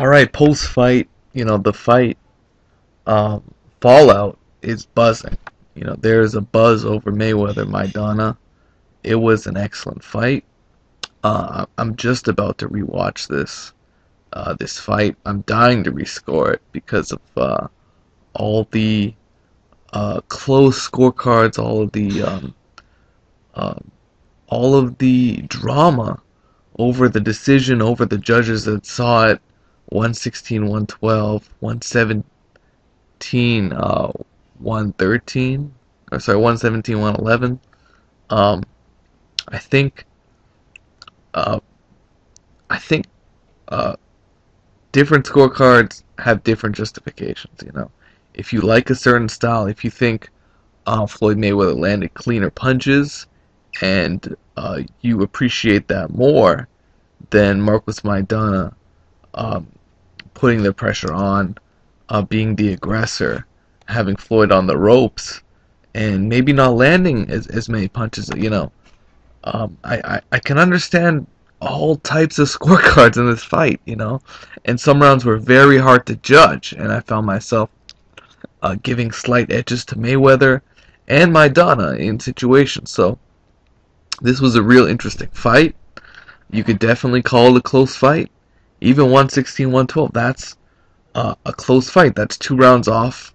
all right, post fight, you know, the fight um, fallout is buzzing. You know, there's a buzz over Mayweather Maidana. It was an excellent fight. Uh, I'm just about to rewatch this uh, this fight. I'm dying to rescore it because of uh, all the uh, close scorecards, all of the um, um, all of the drama over the decision, over the judges that saw it 116, 112, 117, uh, 113, or sorry, 117, 111. Um, I think, uh, I think, uh, different scorecards have different justifications, you know. If you like a certain style, if you think uh, Floyd Mayweather landed cleaner punches and uh, you appreciate that more than Marcos Maidana um, putting the pressure on, uh, being the aggressor, having Floyd on the ropes, and maybe not landing as, as many punches, you know. Um, I, I, I can understand all types of scorecards in this fight, you know, and some rounds were very hard to judge, and I found myself uh, giving slight edges to Mayweather and Maidana in situations. So this was a real interesting fight. You could definitely call it a close fight. Even 116, 112, that's uh, a close fight. That's two rounds off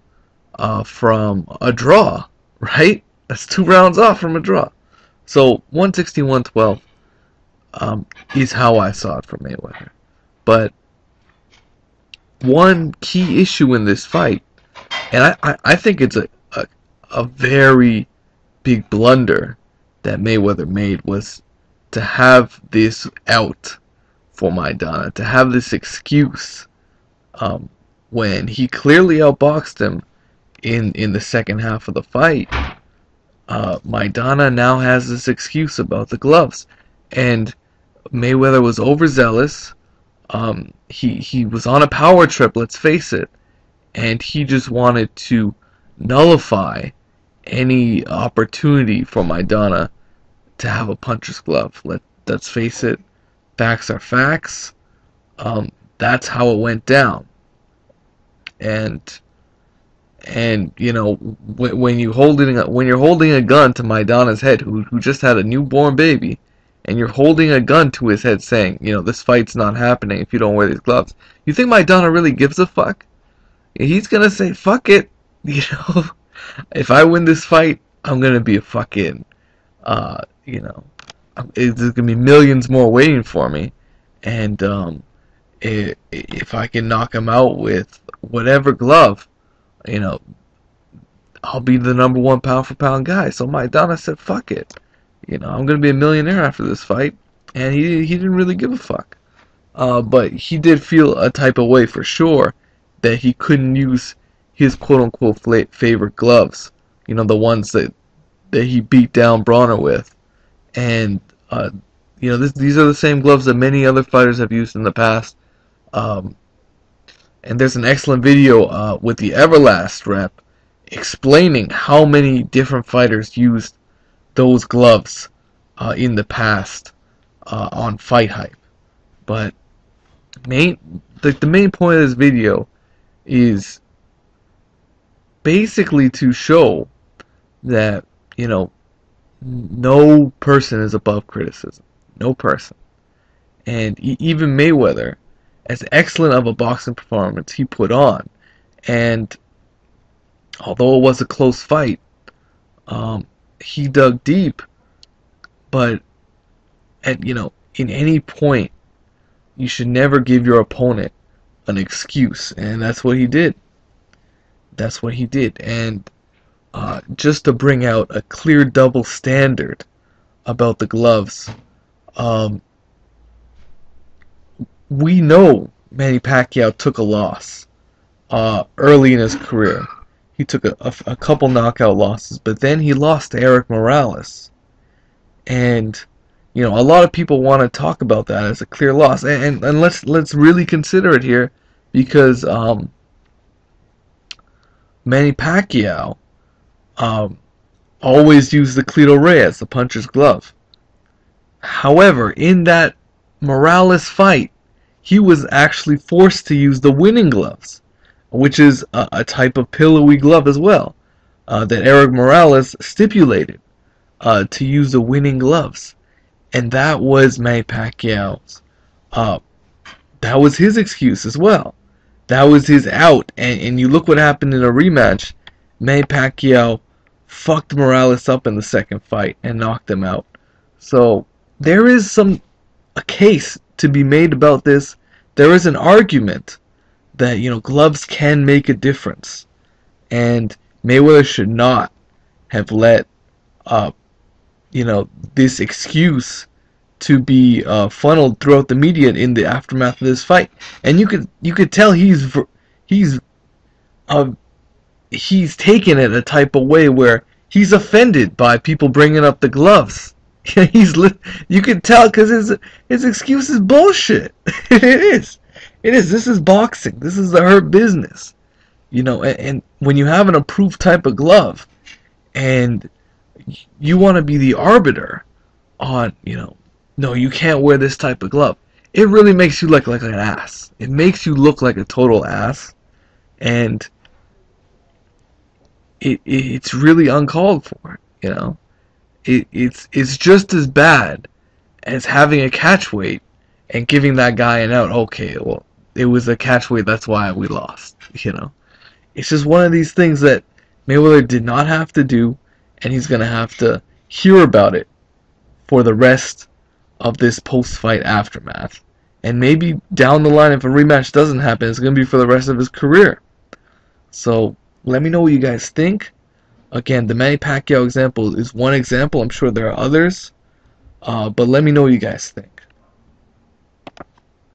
uh, from a draw, right? That's two rounds off from a draw. So 116, 112 um, is how I saw it from Mayweather. But one key issue in this fight, and I, I, I think it's a, a, a very big blunder that Mayweather made was to have this out for Maidana, to have this excuse um, when he clearly outboxed him in in the second half of the fight. Uh, Maidana now has this excuse about the gloves, and Mayweather was overzealous. Um, he he was on a power trip. Let's face it, and he just wanted to nullify any opportunity for Maidana to have a puncher's glove. Let let's face it, facts are facts. Um, that's how it went down. And and you know when, when you holding a, when you're holding a gun to Maidana's head, who who just had a newborn baby, and you're holding a gun to his head, saying, you know, this fight's not happening if you don't wear these gloves. You think Maidana really gives a fuck? He's gonna say, fuck it. You know, if I win this fight, I'm gonna be a fucking, uh, you know, there's gonna be millions more waiting for me, and um, if I can knock him out with whatever glove, you know, I'll be the number one pound for pound guy. So Maidana said, fuck it. You know, I'm gonna be a millionaire after this fight, and he he didn't really give a fuck. Uh, but he did feel a type of way for sure that he couldn't use his quote unquote favorite gloves. You know, the ones that that he beat down Broner with, and uh, you know, this, these are the same gloves that many other fighters have used in the past. Um, and there's an excellent video uh, with the Everlast rep explaining how many different fighters used those gloves uh, in the past uh, on Fight Hype. But main the, the main point of this video is basically to show that, you know, no person is above criticism. No person. And even Mayweather, as excellent of a boxing performance he put on, and although it was a close fight, um, he dug deep. But at you know, in any point, you should never give your opponent an excuse, and that's what he did. That's what he did, and uh, just to bring out a clear double standard about the gloves, um, we know Manny Pacquiao took a loss uh, early in his career. He took a, a, a, couple knockout losses, but then he lost to Erik Morales. And you know, a lot of people want to talk about that as a clear loss, and, and, and let's let's really consider it here, because um, Manny Pacquiao um, always use the Cleto Reyes, the puncher's glove. However, in that Morales fight, he was actually forced to use the winning gloves, which is a, a type of pillowy glove as well, uh, that Erik Morales stipulated uh, to use the winning gloves, and that was Manny Pacquiao's. Uh, that was his excuse as well. That was his out, and, and you look what happened in a rematch. Manny Pacquiao fucked Morales up in the second fight and knocked him out. So there is some a case to be made about this. There is an argument that you know gloves can make a difference, and Mayweather should not have let uh, you know this excuse to be uh, funneled throughout the media in the aftermath of this fight, and you could you could tell he's he's uh, he's taken it a type of way where he's offended by people bringing up the gloves. he's you can tell because his his excuse is bullshit. it is, it is. This is boxing. This is the hurt business, you know. And, and when you have an approved type of glove, and you want to be the arbiter on, you know, no, you can't wear this type of glove. It really makes you look like an ass. It makes you look like a total ass, and it, it's really uncalled for. You know, it, it's it's just as bad as having a catch weight and giving that guy an out. Okay, well, it was a catch weight. That's why we lost. You know, it's just one of these things that Mayweather did not have to do, and he's gonna have to hear about it for the rest of this post-fight aftermath. And maybe down the line, if a rematch doesn't happen, it's gonna be for the rest of his career. So let me know what you guys think. Again, the Manny Pacquiao example is one example. I'm sure there are others. Uh, but let me know what you guys think.